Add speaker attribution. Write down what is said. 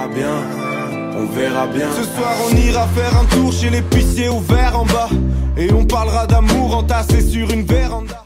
Speaker 1: verra bien, on verra bien.
Speaker 2: Ce soir on ira faire un tour chez l'épicier ouvert en bas. Et on parlera d'amour entassé sur une véranda.